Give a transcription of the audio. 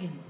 dragon.